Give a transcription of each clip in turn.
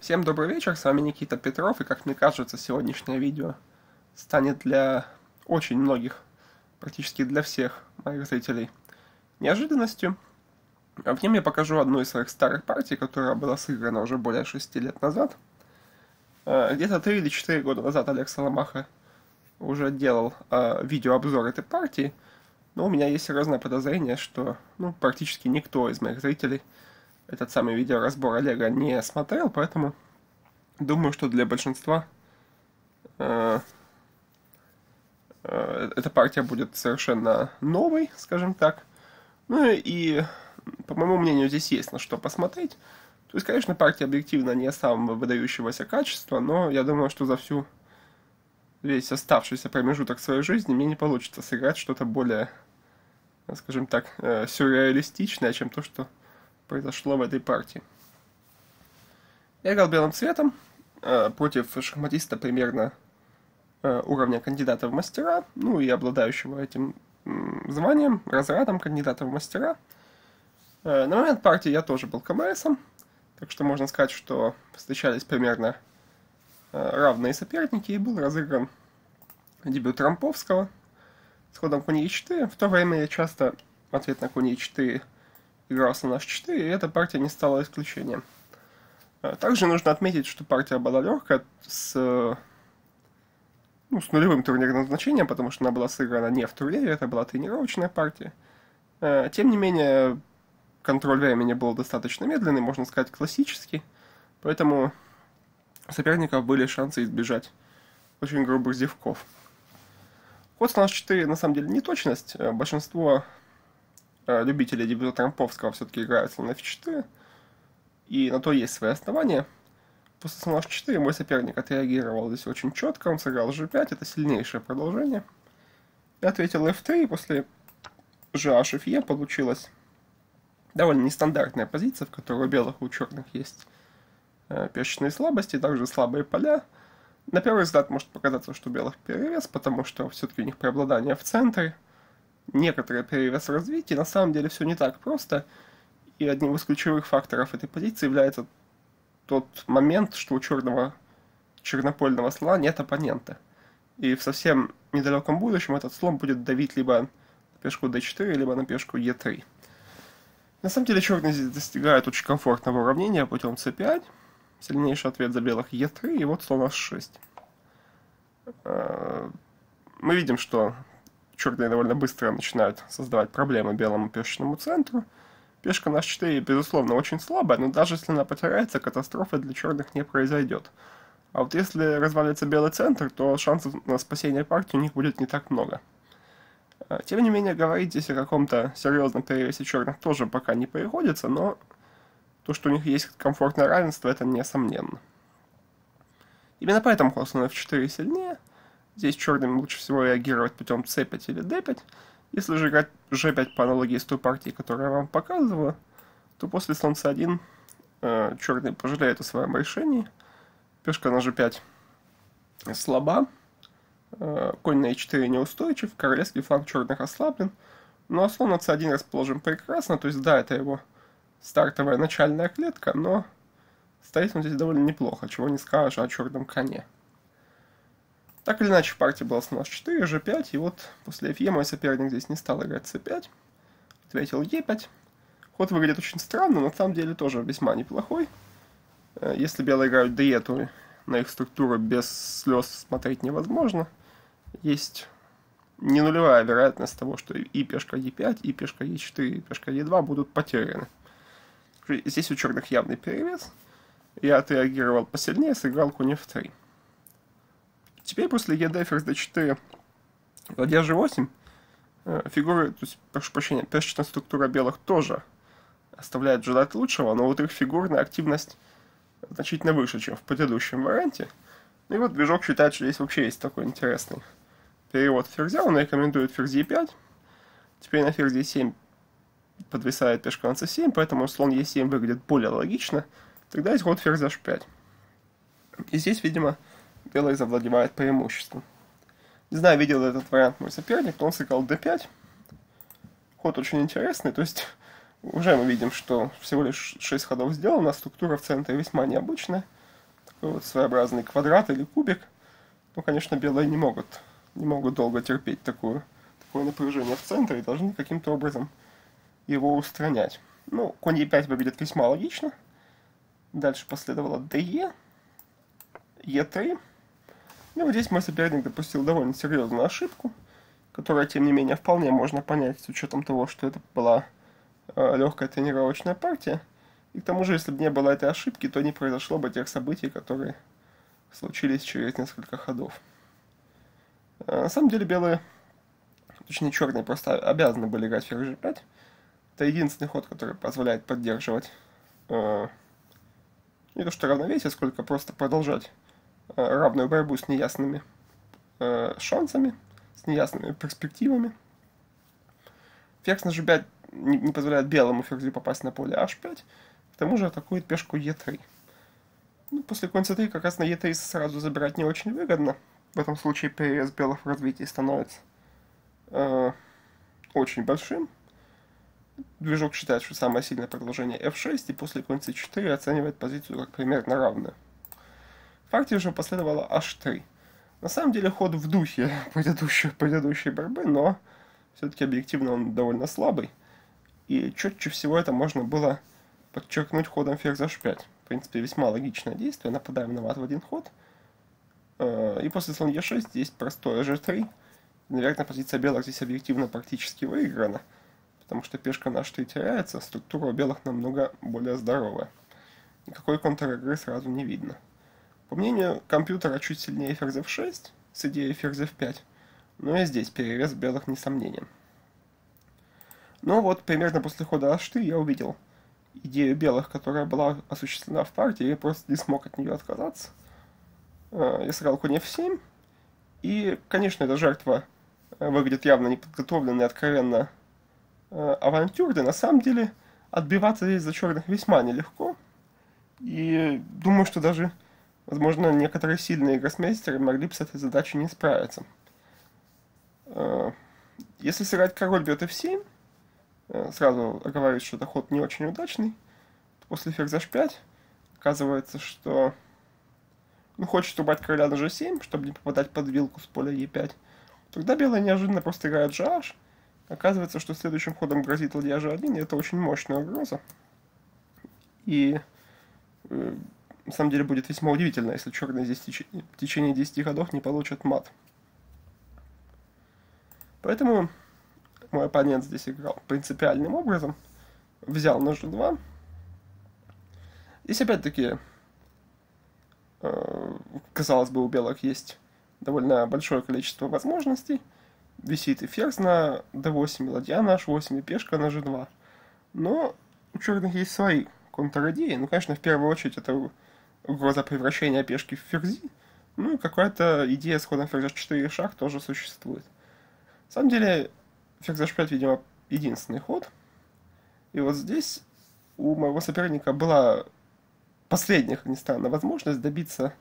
Всем добрый вечер, с вами Никита Петров, и как мне кажется, сегодняшнее видео станет для очень многих, практически для всех моих зрителей, неожиданностью. А в нем я покажу одну из своих старых партий, которая была сыграна уже более 6 лет назад. А, где-то 3 или 4 года назад Олег Соломаха уже делал э, видеообзор этой партии, но у меня есть серьезное подозрение, что ну, практически никто из моих зрителей этот самый видеоразбор Олега не смотрел, поэтому думаю, что для большинства э, э, эта партия будет совершенно новой, скажем так. Ну и, по моему мнению, здесь есть на что посмотреть. То есть, конечно, партия объективно не самого выдающегося качества, но я думаю, что за всю весь оставшийся промежуток своей жизни мне не получится сыграть что-то более, скажем так, э, сюрреалистичное, чем то, что произошло в этой партии. Я играл белым цветом э, против шахматиста примерно э, уровня кандидата в мастера, ну и обладающего этим э, званием, разрядом кандидата в мастера. Э, на момент партии я тоже был КМСом, так что можно сказать, что встречались примерно э, равные соперники, и был разыгран дебют Рамповского с ходом конь e4. В то время я часто ответ на конь e4 игрался на h4, и эта партия не стала исключением. А, также нужно отметить, что партия была легкая с, ну, с нулевым турнирным значением, потому что она была сыграна не в турнире, это была тренировочная партия. А, тем не менее, контроль времени был достаточно медленный, можно сказать, классический, поэтому у соперников были шансы избежать очень грубых зевков. Ход слон h4 на самом деле не точность. Большинство Э, любители дебюта Трамповского все-таки играют слон f4, и на то есть свои основания. После слона h4 мой соперник отреагировал здесь очень четко, он сыграл g5, это сильнейшее продолжение. Я ответил f3, и после gh fe получилась довольно нестандартная позиция, в которой у белых и у черных есть э, пешечные слабости, также слабые поля. На первый взгляд может показаться, что у белых перевес, потому что все-таки у них преобладание в центре – некоторый перевес в развитии, на самом деле все не так просто. И одним из ключевых факторов этой позиции является тот момент, что у черного чернопольного слона нет оппонента. И в совсем недалеком будущем этот слон будет давить либо на пешку d4, либо на пешку e3. На самом деле черный здесь достигает очень комфортного уравнения путем c5. Сильнейший ответ за белых e3, и вот слон h6. Э, мы видим, что черные довольно быстро начинают создавать проблемы белому пешечному центру. Пешка на h4, безусловно, очень слабая, но даже если она потеряется, катастрофы для черных не произойдет. А вот если развалится белый центр, то шансов на спасение партии у них будет не так много. А, тем не менее, говорить здесь о каком-то серьезном перевесе черных тоже пока не приходится, но то, что у них есть комфортное равенство, это несомненно. Именно поэтому ход на f4 сильнее – Здесь черным лучше всего реагировать путем c5 или d5. Если же играть g5 по аналогии с той партией, которую я вам показываю, то после слон c1 э, черный пожалеет о своем решении. Пешка на g5 слаба. Э, конь на e4 неустойчив. Королевский фланг черных ослаблен. Ну а слон на c1 расположен прекрасно. То есть да, это его стартовая начальная клетка, но стоит он здесь довольно неплохо, чего не скажешь о черном коне. Так или иначе, в партии был слон h4, g5, и вот после fe мой соперник здесь не стал играть c5, ответил e5. Ход выглядит очень странно, но на самом деле тоже весьма неплохой. Э, если белые играют d, то на их структуру без слез смотреть невозможно. Есть не нулевая вероятность того, что и пешка e5, и пешка e4, и пешка e2 будут потеряны. Здесь у черных явный перевес. Я отреагировал посильнее, сыграл конь f3. Теперь после ЕД ферзь d4, ладья g8, э, фигуры, то есть, прошу прощения, пешечная структура белых тоже оставляет желать лучшего, но вот их фигурная активность значительно выше, чем в предыдущем варианте. И вот движок считает, что здесь вообще есть такой интересный перевод ферзя. Он рекомендует ферзь e5. Теперь на ферзь e7 подвисает пешка на c7, поэтому слон e7 выглядит более логично. Тогда есть ход ферзь h5. И здесь, видимо, белые завладевают преимуществом. Не знаю, видел этот вариант мой соперник, но он сыграл d5. Ход очень интересный, то есть уже мы видим, что всего лишь 6 ходов сделано, структура в центре весьма необычная. вот своеобразный квадрат или кубик. Ну, конечно, белые не могут, не могут долго терпеть такую, такое напряжение в центре и должны каким-то образом его устранять. Ну, конь e5 выглядит весьма логично. Дальше последовало de, e3. И вот здесь мой соперник допустил довольно серьезную ошибку, которая, тем не менее, вполне можно понять с учетом того, что это была э, легкая тренировочная партия. И к тому же, если бы не было этой ошибки, то не произошло бы тех событий, которые случились через несколько ходов. Э, на самом деле белые, точнее черные, просто обязаны были играть ферзь g5. Это единственный ход, который позволяет поддерживать э, не то что равновесие, сколько просто продолжать равную борьбу с неясными э, шансами, с неясными перспективами. Ферзь на g5 не, позволяет белому ферзю попасть на поле h5, к тому же атакует пешку e3. Ну, после конь c3 как раз на e3 сразу забирать не очень выгодно. В этом случае перевес белых в развитии становится э, очень большим. Движок считает, что самое сильное продолжение f6, и после конь c4 оценивает позицию как примерно равную. В факте уже последовало h3. На самом деле ход в духе предыдущей, предыдущей борьбы, но все-таки объективно он довольно слабый. И четче всего это можно было подчеркнуть ходом ферзь h5 принципе, весьма логичное действие. Нападаем на мат в один ход. Э, и после слон e6 есть простое g3. Наверное, позиция белых здесь объективно практически выиграна. Потому что пешка на h3 теряется, структура у белых намного более здоровая. Никакой контр-игры сразу не видно. По мнению компьютера, чуть сильнее ферзь f6 с идеей ферзь f5. Но и здесь перевес белых несомненен. Но вот примерно после хода h3 я увидел – идею белых, которая была осуществлена в партии, я просто не смог от нее отказаться. А, я сыграл конь f7, и, конечно, эта жертва э, выглядит явно неподготовленной, откровенно э, авантюрной. На самом деле, отбиваться здесь за черных весьма нелегко. И думаю, что даже, возможно, некоторые сильные гроссмейстеры могли бы с этой задачей не справиться. А, если сыграть король бьет f7, Э, сразу оговорюсь, что это ход не очень удачный. После ферзь h5 оказывается, что ну, хочет убрать короля на g7, чтобы не попадать под вилку с поля e5. Тогда белые неожиданно просто играют gh. Оказывается, что следующим ходом грозит ладья g1, и это очень мощная угроза. И э, на самом деле будет весьма удивительно, если черные здесь течение, в течение 10 ходов не получат мат. Поэтому мой оппонент здесь играл принципиальным образом. Взял на g2. Здесь опять-таки, э, казалось бы, у белых есть довольно большое количество возможностей. Висит и ферзь на d8, и ладья на h8, и пешка на g2. Но у черных есть свои контр-идеи. Ну, конечно, в первую очередь это угроза превращения пешки в ферзи. Ну какая-то идея с ходом ферзь 4 шаг тоже существует. На самом деле, ферзь h5, видимо, единственный ход. И вот здесь у моего соперника была последняя, как ни странно, возможность добиться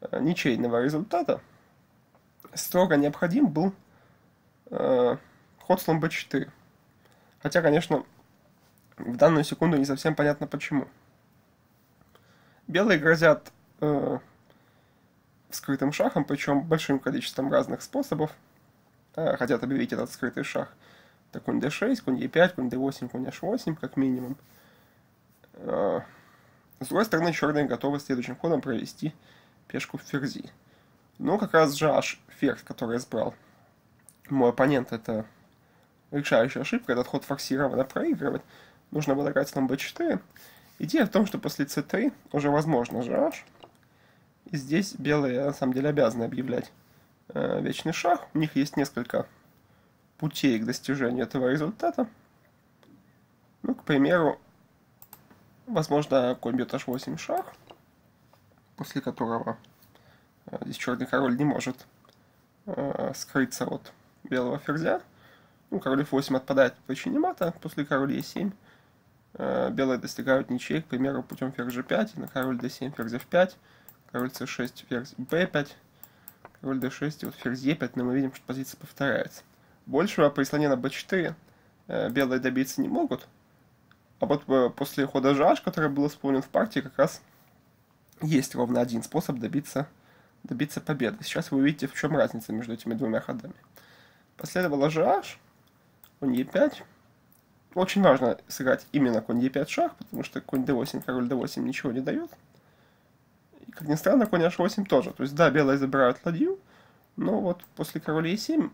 э, ничейного результата. Строго необходим был э, ход слон b4. Хотя, конечно, в данную секунду не совсем понятно почему. Белые грозят э, скрытым шахом, причем большим количеством разных способов – э, хотят объявить этот скрытый шаг. Это конь d6, конь e5, конь d8, конь h8, как минимум. Э, с другой стороны, черные готовы следующим ходом провести пешку в ферзи. Но как раз же аж ферзь, который избрал мой оппонент, это решающая ошибка. Этот ход форсированно проигрывать. Нужно было играть слон b4. Идея в том, что после c3 уже возможно же И здесь белые на самом деле обязаны объявлять э, вечный шаг. У них есть несколько путей к достижению этого результата. Ну, к примеру, возможно, конь бьет h8 шаг, после которого э, здесь черный король не может э, скрыться от белого ферзя. Ну, король f8 отпадает по причине мата, после короля e7 э, белые достигают ничьей, к примеру, путем ферзь g5, на король d7 ферзь f5, король c6 ферзь b5, король d6, и вот ферзь e5, но мы видим, что позиция повторяется. Большего при слоне на b4 э, белые добиться не могут. А вот э, после хода h, который был исполнен в партии, как раз есть ровно один способ добиться, добиться победы. Сейчас вы увидите, в чем разница между этими двумя ходами. Последовало GH, конь e5. Очень важно сыграть именно конь e5 шах, потому что конь d8, король d8 ничего не дает. И, как ни странно, конь h8 тоже. То есть, да, белые забирают ладью, но вот после короля e7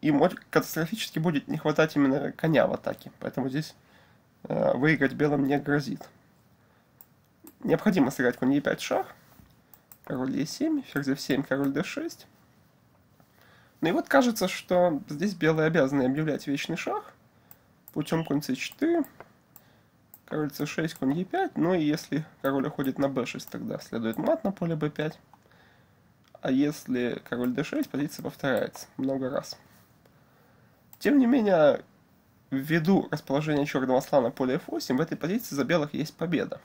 им катастрофически будет не хватать именно коня в атаке. Поэтому здесь э, выиграть белым не грозит. Необходимо сыграть конь e5 шах. Король e7, ферзь f7, король d6. Ну и вот кажется, что здесь белые обязаны объявлять вечный шах путем конь c4, король c6, конь e5. Ну и если король уходит на b6, тогда следует мат на поле b5. А если король d6, позиция повторяется много раз. Тем не менее, ввиду расположения черного слона на поле f8, в этой позиции за белых есть победа.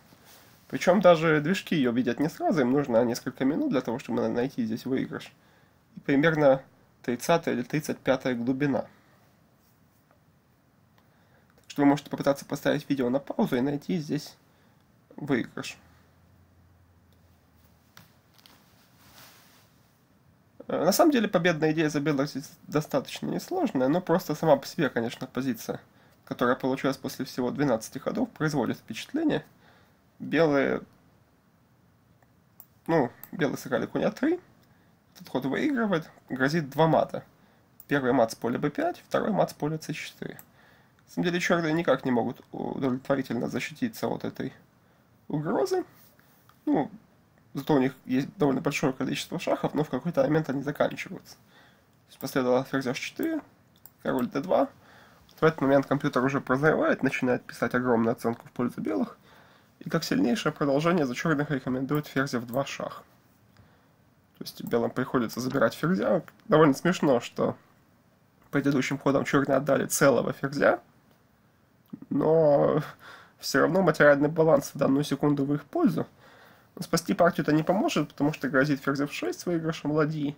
Причем даже движки ее видят не сразу, им нужно несколько минут для того, чтобы найти здесь выигрыш. И примерно 30 или 35 глубина. Что вы можете попытаться поставить видео на паузу и найти здесь выигрыш. Э, на самом деле победная идея за белых здесь достаточно несложная, но просто сама по себе, конечно, позиция, которая получилась после всего 12 ходов, производит впечатление. Белые... Ну, белые сыграли конь А3, этот ход выигрывает, грозит два мата. Первый мат с поля b5, второй мат с поля c4. На самом деле черные никак не могут удовлетворительно защититься от этой угрозы. Ну, зато у них есть довольно большое количество шахов, но в какой-то момент они заканчиваются. То есть последовало ферзь h4, король d2. В этот момент компьютер уже прозревает, начинает писать огромную оценку в пользу белых. И как сильнейшее продолжение за черных рекомендует ферзь в 2 шах. То есть белым приходится забирать ферзя. Довольно смешно, что предыдущим ходом черные отдали целого ферзя, но все равно материальный баланс в данную секунду в их пользу. Спасти партию это не поможет, потому что грозит ферзь f6 с выигрышем ладьи,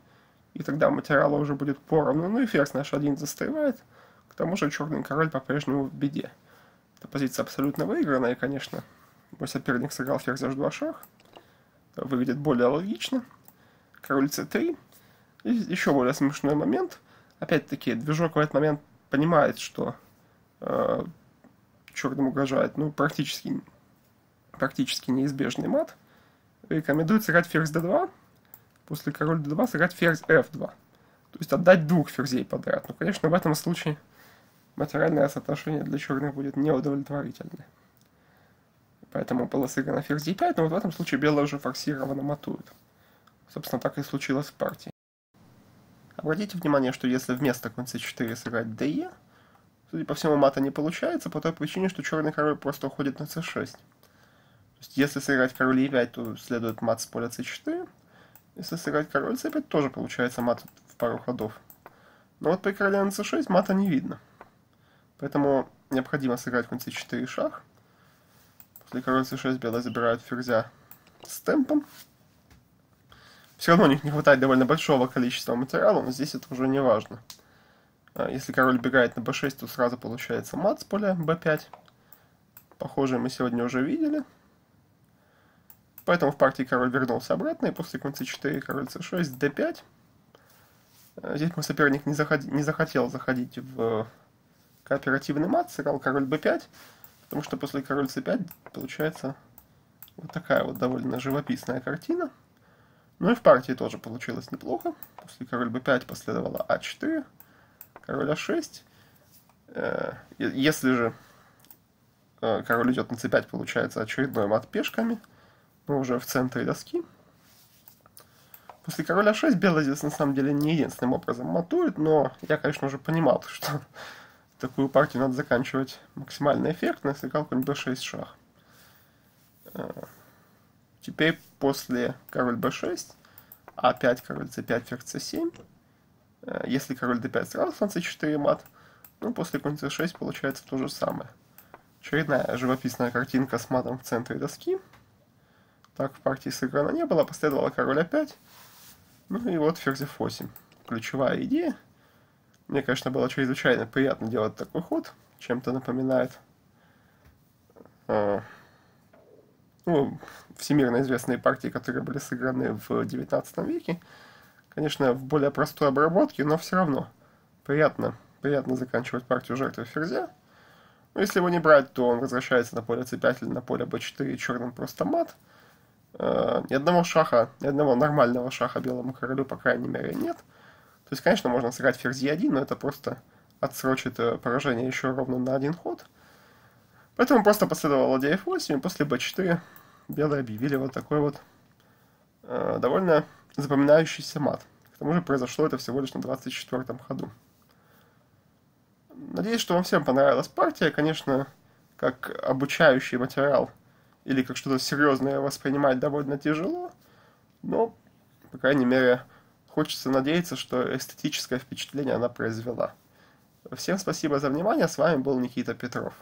и тогда материала уже будет поровну, ну и ферзь наш один застревает. К тому же черный король по-прежнему в беде. Эта позиция абсолютно выиграна, и, конечно, мой соперник сыграл ферзь h2 шах. Выглядит более логично король c3. И еще более смешной момент. Опять-таки, движок в этот момент понимает, что э, черным угрожает, ну, практически, практически неизбежный мат. Рекомендует сыграть ферзь d2, после король d2 сыграть ферзь f2. То есть отдать двух ферзей подряд. Но, конечно, в этом случае материальное соотношение для черных будет неудовлетворительное. Поэтому было сыграно ферзь d5, но вот в этом случае белые уже форсированно матуют. Собственно, так и случилось в партии. Обратите внимание, что если вместо конь c4 сыграть de, судя по всему, мата не получается, по той причине, что черный король просто уходит на c6. То есть, если сыграть король e5, то следует мат с поля c4. Если сыграть король c5, тоже получается мат в пару ходов. Но вот при короле на c6 мата не видно. Поэтому необходимо сыграть конь c4 шах. После короля c6 белые забирают ферзя с темпом все равно у них не хватает довольно большого количества материала, но здесь это уже не важно. А, если король бегает на b6, то сразу получается мат с поля b5. Похоже, мы сегодня уже видели. Поэтому в партии король вернулся обратно, и после конь c4 король c6, d5. А, здесь мой соперник не, заходи, не захотел заходить в кооперативный мат, сыграл король b5, потому что после король c5 получается вот такая вот довольно живописная картина. Ну и в партии тоже получилось неплохо. После король b5 последовало а4, король а6. Э, если же э, король идет на c5, получается очередной мат пешками, но уже в центре доски. После короля 6 белый здесь на самом деле не единственным образом матует, но я, конечно, уже понимал, что такую партию надо заканчивать максимально эффектно, сыграл конь b6 шах. Э, Теперь после король b6, а5, король c5, ферзь c7. Э, если король d5 сразу на c4 мат, ну, после конь c6 получается то же самое. Очередная живописная картинка с матом в центре доски. Так в партии сыграно не было, последовала король a5. Ну и вот ферзь f8. Ключевая идея. Мне, конечно, было чрезвычайно приятно делать такой ход. Чем-то напоминает э, ну, всемирно известные партии, которые были сыграны в 19 веке. Конечно, в более простой обработке, но все равно приятно, приятно заканчивать партию жертвы ферзя. Но если его не брать, то он возвращается на поле c5 или на поле b4, черным просто мат. Э, ни одного шаха, ни одного нормального шаха белому королю, по крайней мере, нет. То есть, конечно, можно сыграть ферзь e1, но это просто отсрочит э, поражение еще ровно на один ход. Поэтому просто последовал ладья f8, и после b4 белые объявили вот такой вот э, довольно запоминающийся мат. К тому же произошло это всего лишь на 24-м ходу. Надеюсь, что вам всем понравилась партия. Конечно, как обучающий материал или как что-то серьезное воспринимать довольно тяжело, но, по крайней мере, хочется надеяться, что эстетическое впечатление она произвела. Всем спасибо за внимание. С вами был Никита Петров.